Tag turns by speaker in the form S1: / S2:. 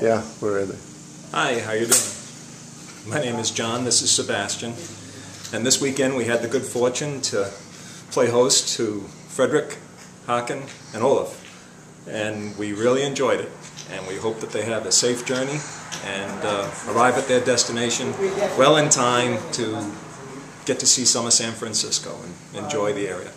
S1: Yeah, where are they?
S2: Hi, how you doing? My name is John, this is Sebastian. And this weekend we had the good fortune to play host to Frederick, Haken, and Olaf. And we really enjoyed it. And we hope that they have a safe journey and uh, arrive at their destination well in time to get to see some of San Francisco and enjoy the area.